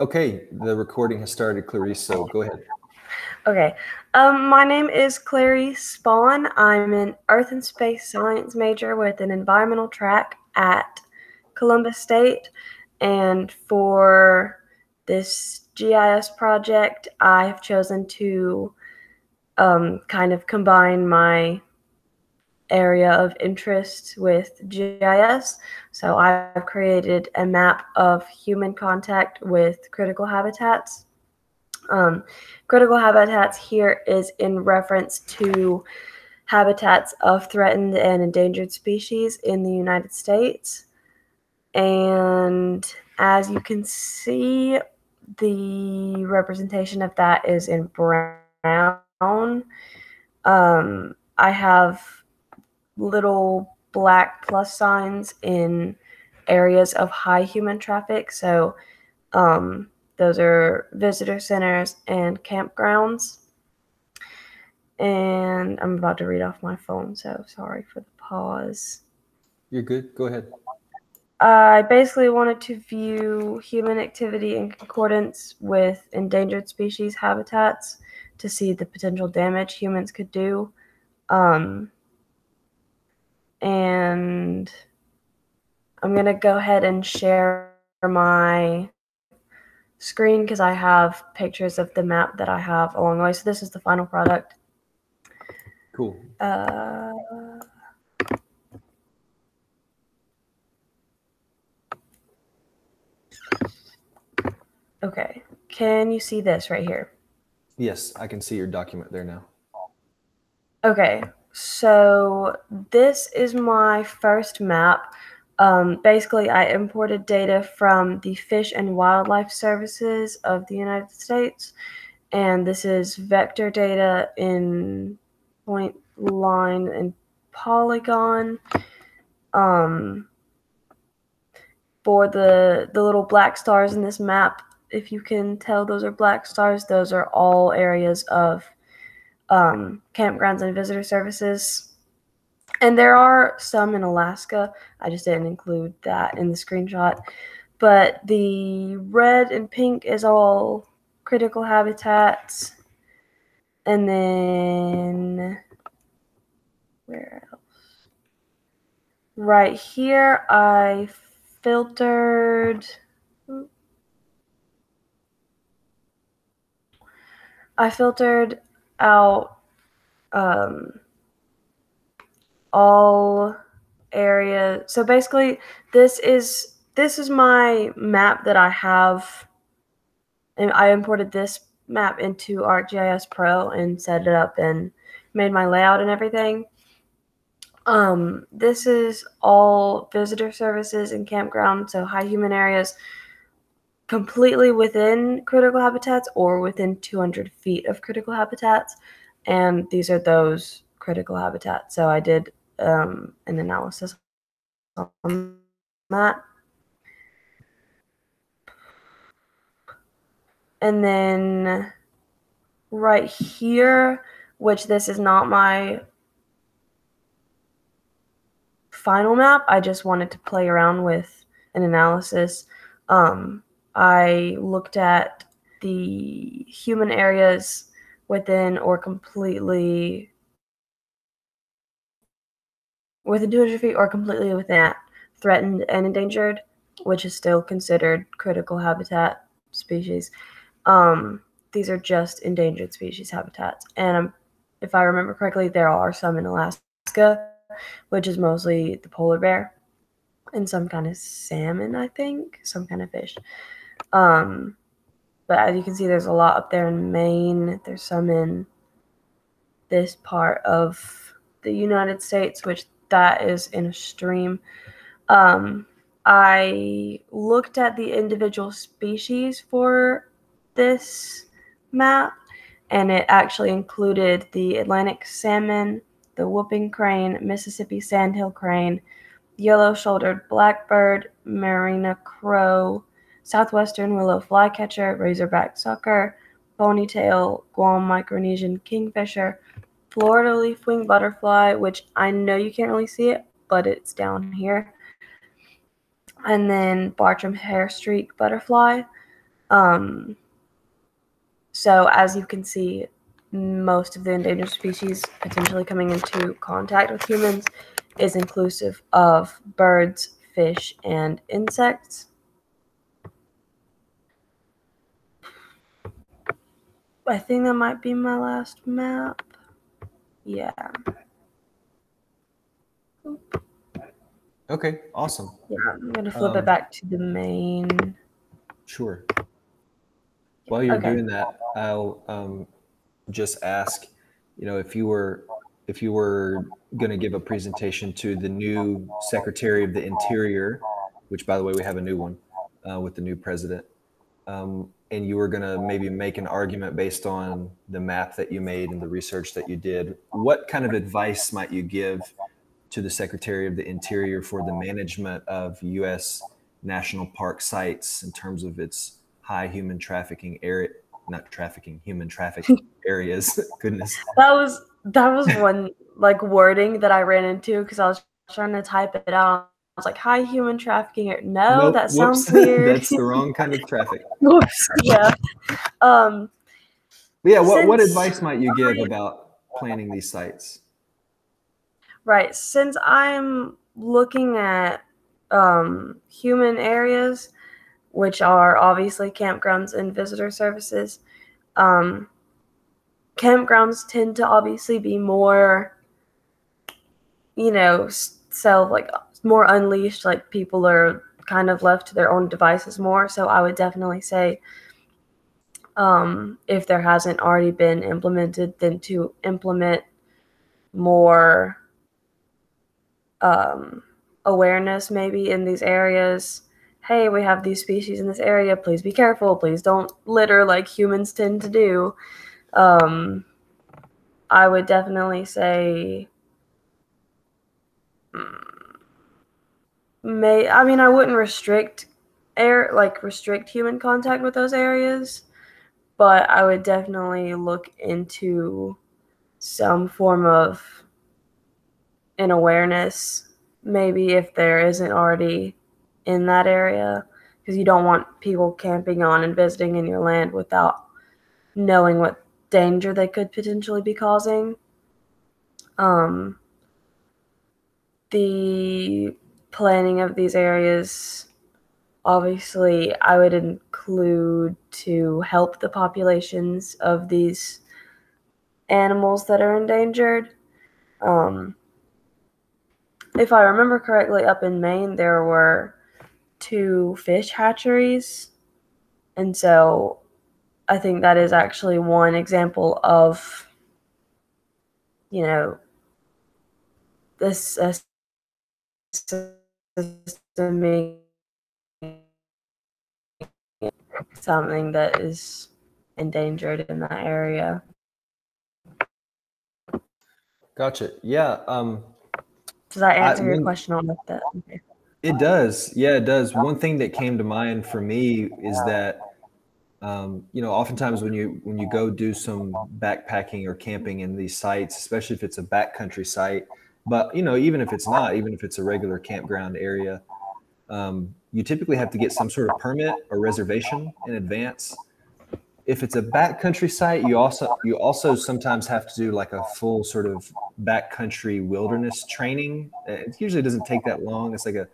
Okay, the recording has started, Clareese, so go ahead. Okay. Um, my name is Clareese Spahn. I'm an Earth and Space Science major with an environmental track at Columbus State. And for this GIS project, I have chosen to um, kind of combine my area of interest with GIS. So I've created a map of human contact with critical habitats. Um, critical habitats here is in reference to habitats of threatened and endangered species in the United States. And as you can see, the representation of that is in brown. Um, I have little black plus signs in areas of high human traffic. So um, those are visitor centers and campgrounds. And I'm about to read off my phone, so sorry for the pause. You're good. Go ahead. I basically wanted to view human activity in concordance with endangered species habitats to see the potential damage humans could do. Um, and I'm going to go ahead and share my screen because I have pictures of the map that I have along the way. So this is the final product. Cool. Uh, okay. Can you see this right here? Yes, I can see your document there now. Okay. So this is my first map. Um, basically, I imported data from the Fish and Wildlife Services of the United States, and this is vector data in point, line, and polygon. Um, for the the little black stars in this map, if you can tell, those are black stars. Those are all areas of um, campgrounds and visitor services. And there are some in Alaska. I just didn't include that in the screenshot. But the red and pink is all critical habitats. And then where else? Right here, I filtered. I filtered out um, all area. So basically, this is this is my map that I have, and I imported this map into ArcGIS Pro and set it up and made my layout and everything. Um, this is all visitor services and campgrounds, so high human areas completely within critical habitats or within 200 feet of critical habitats. And these are those critical habitats. So I did um, an analysis on that. And then right here, which this is not my final map, I just wanted to play around with an analysis. Um, I looked at the human areas within or completely within 200 feet or completely within threatened and endangered, which is still considered critical habitat species. Um, these are just endangered species habitats. And if I remember correctly, there are some in Alaska, which is mostly the polar bear and some kind of salmon, I think, some kind of fish. Um, but as you can see, there's a lot up there in Maine. There's some in this part of the United States, which that is in a stream. Um, I looked at the individual species for this map, and it actually included the Atlantic salmon, the whooping crane, Mississippi sandhill crane, yellow shouldered blackbird, Mariana crow, southwestern willow flycatcher, razorback sucker, bonytail, Guam Micronesian kingfisher, Florida leaf-winged butterfly, which I know you can't really see it, but it's down here. And then Bartram hairstreak butterfly. Um, so as you can see, most of the endangered species potentially coming into contact with humans is inclusive of birds, fish, and insects. I think that might be my last map. Yeah. Okay, awesome. Yeah, I'm gonna flip Um, it back to the main. Sure. While you're Okay. doing that, I'll um, just ask, you know, if you were if you were going to give a presentation to the new Secretary of the Interior, which by the way we have a new one uh, with the new president, um, and you were going to maybe make an argument based on the map that you made and the research that you did, what kind of advice might you give to the Secretary of the Interior for the management of U.S. national park sites in terms of its high human trafficking area, not trafficking, human trafficking areas. Goodness. That was that was one like wording that I ran into because I was trying to type it out. I was like, "Hi, human trafficking." or- No, Nope, that sounds whoops. weird. That's the wrong kind of traffic. Whoops. Yeah. Um. But yeah, what, what advice might you give about planning these sites? Right. Since I'm looking at um, human areas, which are obviously campgrounds and visitor services, um, campgrounds tend to obviously be more, you know, s- self like more unleashed. Like people are kind of left to their own devices more. So I would definitely say, um, if there hasn't already been implemented, then to implement more um, awareness maybe in these areas. Hey, we have these species in this area. Please be careful. Please don't litter like humans tend to do. Um, I would definitely say, mm, may I mean I wouldn't restrict air like restrict human contact with those areas, but I would definitely look into some form of an awareness maybe if there isn't already in that area because you don't want people camping on and visiting in your land without knowing what danger they could potentially be causing. Um, the planning of these areas obviously i would include to help the populations of these animals that are endangered um, if I remember correctly, up in Maine, there were two fish hatcheries. And so I think that is actually one example of, you know, this uh, system something that is endangered in that area. Gotcha. Yeah. Um, Does that I- answer your when- question on that? It does. Yeah, it does. One thing that came to mind for me is that um, you know, oftentimes when you when you go do some backpacking or camping in these sites, especially if it's a backcountry site, but you know, even if it's not, even if it's a regular campground area, um, you typically have to get some sort of permit or reservation in advance. If it's a backcountry site, you also you also sometimes have to do like a full sort of backcountry wilderness training. It usually doesn't take that long. It's like a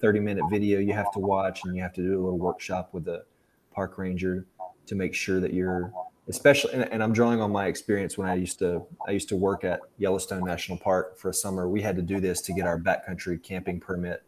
30 minute video you have to watch and you have to do a little workshop with the park ranger to make sure that you're especially and, and i'm drawing on my experience when i used to i used to work at yellowstone national park for a summer we had to do this to get our backcountry camping permit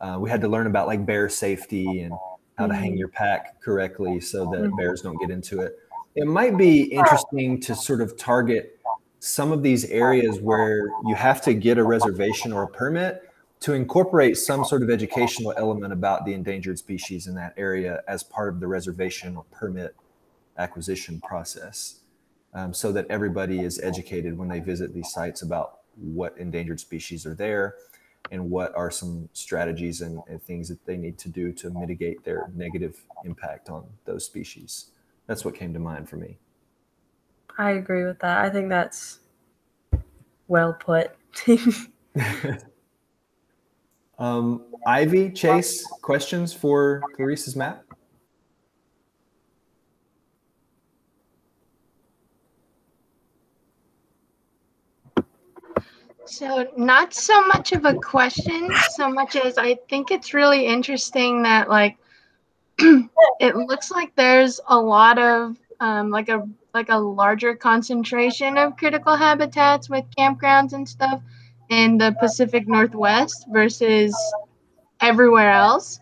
uh, we had to learn about like bear safety and how to hang Mhm. your pack correctly so that Mhm. bears don't get into it it might be interesting to sort of target some of these areas where you have to get a reservation or a permit to incorporate some sort of educational element about the endangered species in that area as part of the reservation or permit acquisition process um, so that everybody is educated when they visit these sites about what endangered species are there and what are some strategies and, and things that they need to do to mitigate their negative impact on those species. That's what came to mind for me. I agree with that. I think that's well put. um, Ivy, Chase, questions for Clareese's map? So, not so much of a question, so much as I think it's really interesting that, like, it looks like there's a lot of um, like a like a larger concentration of critical habitats with campgrounds and stuff in the Pacific Northwest versus everywhere else.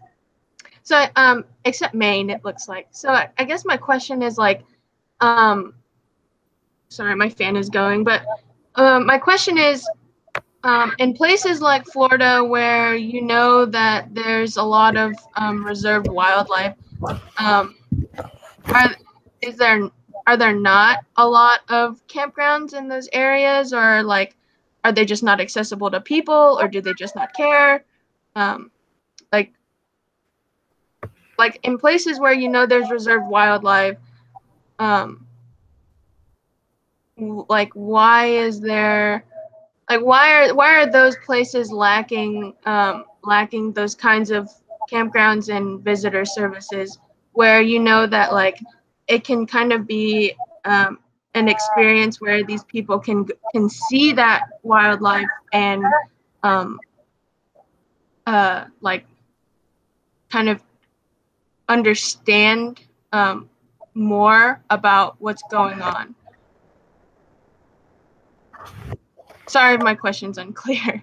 So, um, except Maine, it looks like. So, I, I guess my question is like, um, sorry, my fan is going, but um, my question is um, in places like Florida, where you know that there's a lot of um, reserved wildlife, um, are is there are there not a lot of campgrounds in those areas, or like are they just not accessible to people, or do they just not care? Um, like like in places where you know there's reserved wildlife, um, like why is there like why are why are those places lacking um, lacking those kinds of campgrounds and visitor services where you know that like it can kind of be um, an experience where these people can can see that wildlife and um, uh, like kind of understand um, more about what's going on. Sorry if my question's unclear.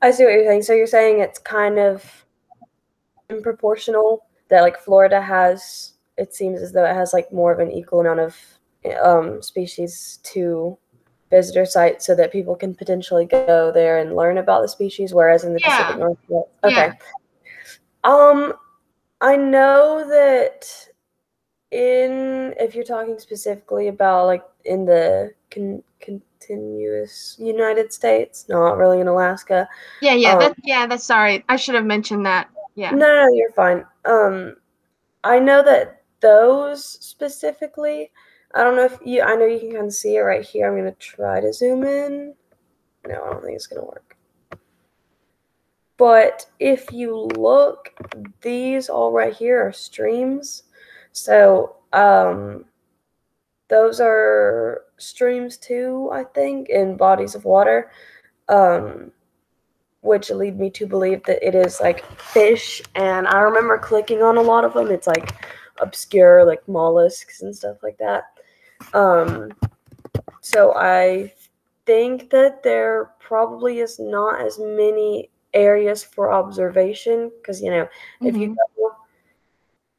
I see what you're saying. So you're saying it's kind of proportional that like Florida has it seems as though it has like more of an equal amount of um, species to visitor sites so that people can potentially go there and learn about the species whereas in the Yeah. Pacific Northwest okay Yeah. um I know that in if you're talking specifically about like in the con- continuous United States not really in Alaska Yeah, yeah, Um, that, yeah. That's sorry. I should have mentioned that. Yeah. No, no, you're fine. Um, I know that those specifically. I don't know if you. I know you can kind of see it right here. I'm gonna try to zoom in. No, I don't think it's gonna work. But if you look, these all right here are streams. So, um, those are streams too, I think, in bodies of water. Um, which lead me to believe that it is like fish. And I remember clicking on a lot of them. It's like obscure, like mollusks and stuff like that. Um, so I think that there probably is not as many areas for observation because you know if you go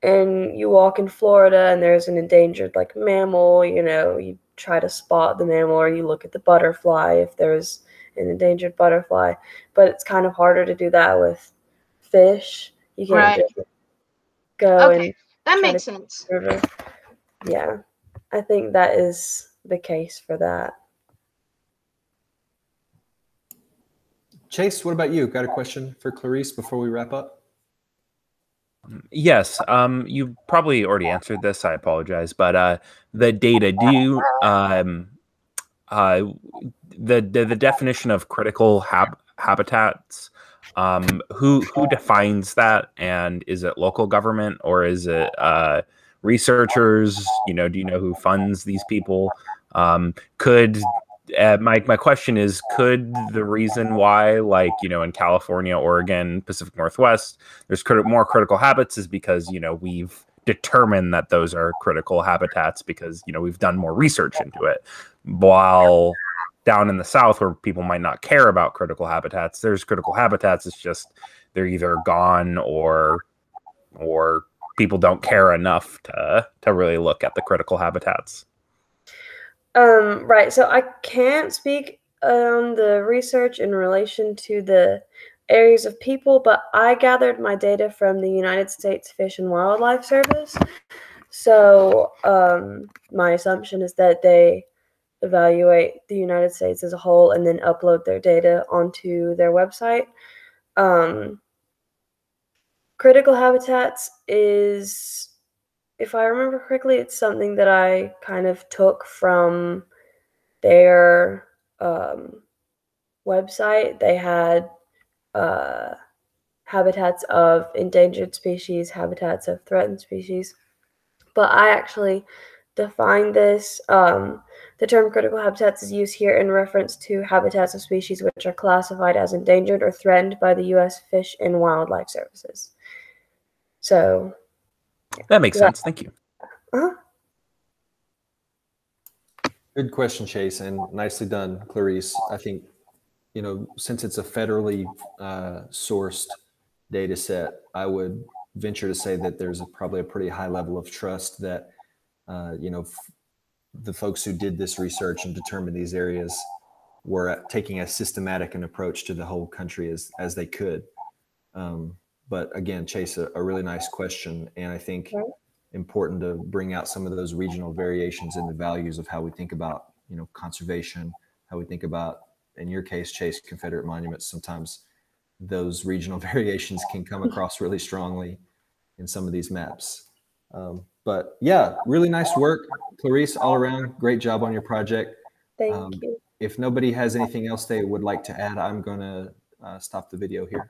and you walk in Florida and there's an endangered like mammal, you know, you try to spot the mammal or you look at the butterfly if there's an endangered butterfly. But it's kind of harder to do that with fish. You can't Right. just go Okay. That makes sense. river. Yeah. I think that is the case for that. Chase, what about you? Got a question for Clareese before we wrap up? Yes, um, you probably already answered this. I apologize, but uh, the data. Do you um, uh, the, the the definition of critical hab- habitats? Um, who who defines that, and is it local government or is it uh, researchers? You know, do you know who funds these people? Um, could uh, my my question is could the reason why like you know in California, Oregon, Pacific Northwest there's criti- more critical habits is because you know we've determined that those are critical habitats because you know we've done more research into it. While down in the south where people might not care about critical habitats there's critical habitats it's just they're either gone or or people don't care enough to to really look at the critical habitats Um, right. So I can't speak on the research in relation to the areas of people, but I gathered my data from the United States Fish and Wildlife Service. So um, my assumption is that they evaluate the United States as a whole and then upload their data onto their website. Um, critical habitats is if I remember correctly, it's something that I kind of took from their um, website. They had uh, habitats of endangered species, habitats of threatened species. But I actually define this. Um, the term critical habitats is used here in reference to habitats of species which are classified as endangered or threatened by the U.S. Fish and Wildlife Services. So, That makes Yeah. sense. Thank you. uh Good question, Chase, and nicely done, Clareese. I think, you know, since it's a federally uh, sourced data set, I would venture to say that there's a, probably a pretty high level of trust that, uh, you know, f- the folks who did this research and determined these areas were taking as systematic an approach to the whole country as as they could. Um, but again, Chase, a, a really nice question, and I think important to bring out some of those regional variations in the values of how we think about you know conservation how we think about in your case chase confederate monuments. Sometimes those regional variations can come across really strongly in some of these maps. Um, but yeah really nice work Clareese all around. Great job on your project. Thank Um, you. if nobody has anything else they would like to add i'm going to uh, stop the video here